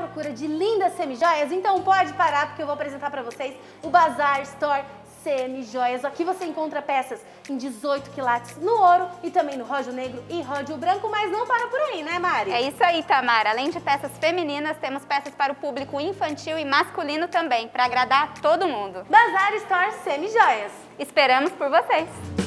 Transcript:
procura de lindas semijoias? Então pode parar porque eu vou apresentar para vocês o Bazar Store Semijoias. Aqui você encontra peças em 18 quilates no ouro e também no ródio negro e ródio branco, mas não para por aí, né, Mari? É isso aí, Tamara. Além de peças femininas, temos peças para o público infantil e masculino também, para agradar todo mundo. Bazar Store Semijoias. Esperamos por vocês!